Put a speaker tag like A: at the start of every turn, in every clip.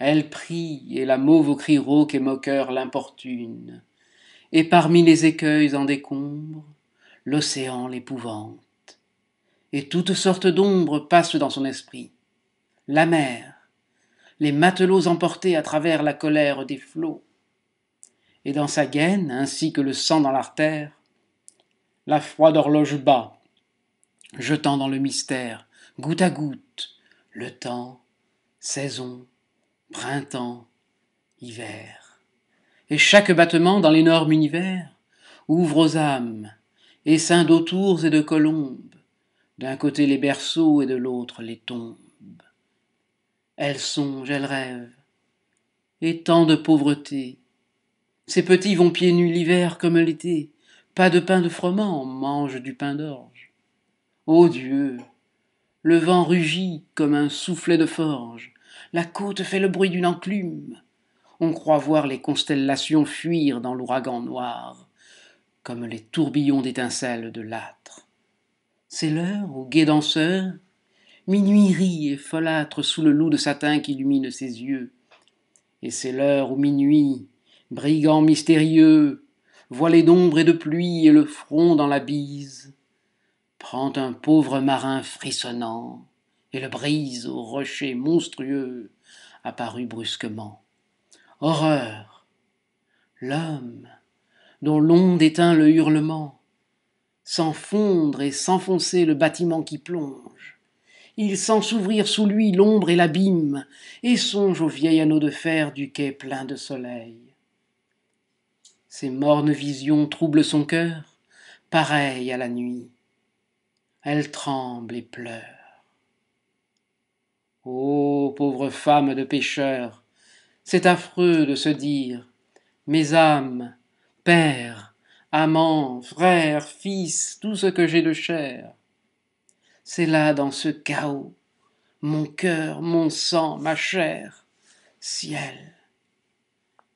A: Elle prie, et la mauve aux cris rauques et moqueurs l'importune. Et parmi les écueils en décombre, l'océan l'épouvante. Et toutes sortes d'ombres passent dans son esprit. La mer, les matelots emportés à travers la colère des flots. Et dans sa gaine, ainsi que le sang dans l'artère, la froide horloge bat, jetant dans le mystère, goutte à goutte, le temps, saison, printemps, hiver. Et chaque battement dans l'énorme univers ouvre aux âmes, ceint d'autours et de colombes, d'un côté les berceaux et de l'autre les tombes. Elle songe, elle rêve, et tant de pauvreté. Ces petits vont pieds nus l'hiver comme l'été, pas de pain de froment, mangent du pain d'orge. Ô Dieu, le vent rugit comme un soufflet de forge, la côte fait le bruit d'une enclume. On croit voir les constellations fuir dans l'ouragan noir, comme les tourbillons d'étincelles de l'âtre. C'est l'heure où gai danseur, minuit rit et folâtre sous le loup de satin qui illumine ses yeux. Et c'est l'heure où minuit, brigand mystérieux, voilé d'ombre et de pluie et le front dans la bise, prend un pauvre marin frissonnant et le brise au rocher monstrueux apparu brusquement. Horreur L'homme, dont l'onde éteint le hurlement, sans fondre et s'enfoncer le bâtiment qui plonge. Il sent s'ouvrir sous lui l'ombre et l'abîme, et songe au vieil anneau de fer du quai plein de soleil. Ces mornes visions troublent son cœur, pareil à la nuit. Elle tremble et pleure. Ô pauvre femme de pécheur, c'est affreux de se dire Mes âmes, père, amant, frère, fils, tout ce que j'ai de cher. C'est là dans ce chaos, mon cœur, mon sang, ma chair, ciel.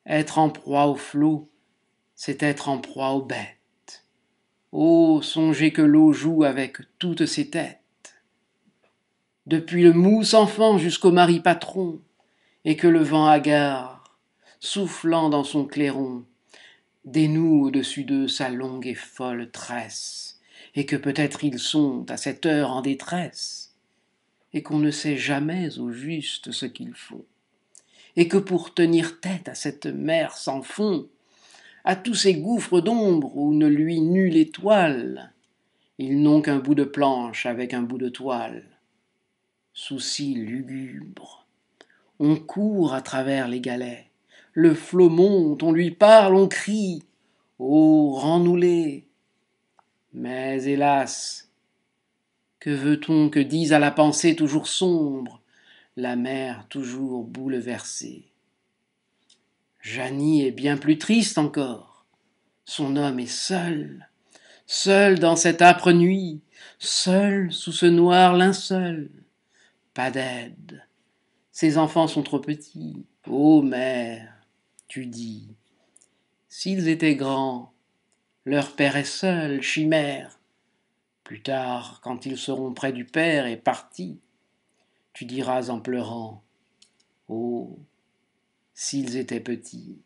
A: Être en proie au flot, c'est être en proie aux bêtes. Ô songez que l'eau joue avec toutes ses têtes depuis le mousse enfant jusqu'au mari patron, et que le vent hagard, soufflant dans son clairon, dénoue au-dessus d'eux sa longue et folle tresse, et que peut-être ils sont à cette heure en détresse, et qu'on ne sait jamais au juste ce qu'ils font, et que pour tenir tête à cette mer sans fond, à tous ces gouffres d'ombre où ne luit nulle étoile, ils n'ont qu'un bout de planche avec un bout de toile, soucis lugubre. On court à travers les galets, le flot monte, on lui parle, on crie. Oh, rends-nous-les Mais hélas, que veut-on que dise à la pensée toujours sombre, la mer toujours bouleversée? Janie est bien plus triste encore. Son homme est seul, seul dans cette âpre nuit, seul sous ce noir linceul. Pas d'aide. Ses enfants sont trop petits. Ô mère, tu dis, s'ils étaient grands, leur père est seul, chimère. Plus tard, quand ils seront près du père et partis, tu diras en pleurant, oh, s'ils étaient petits.